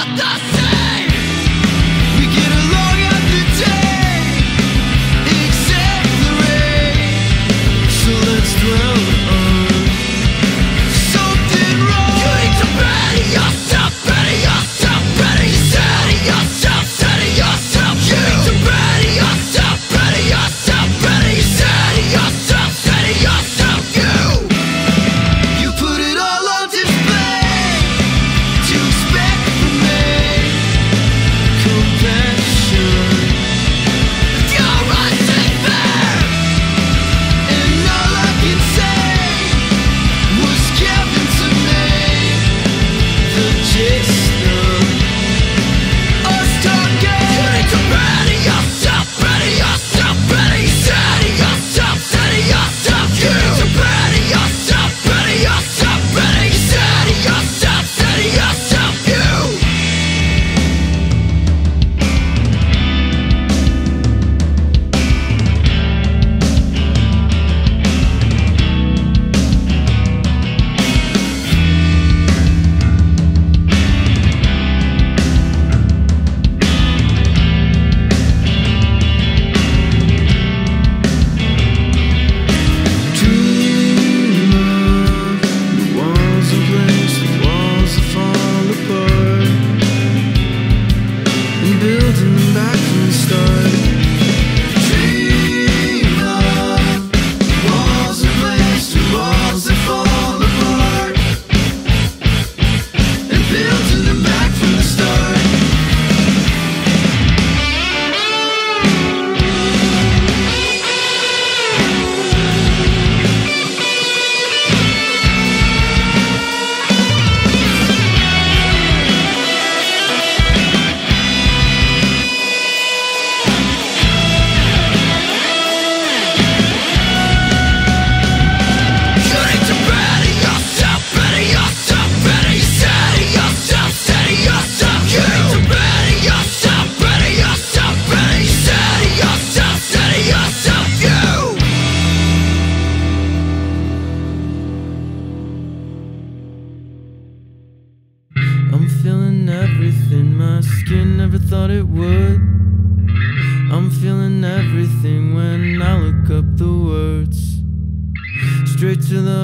Want the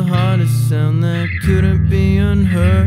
Hardest sound that couldn't be unheard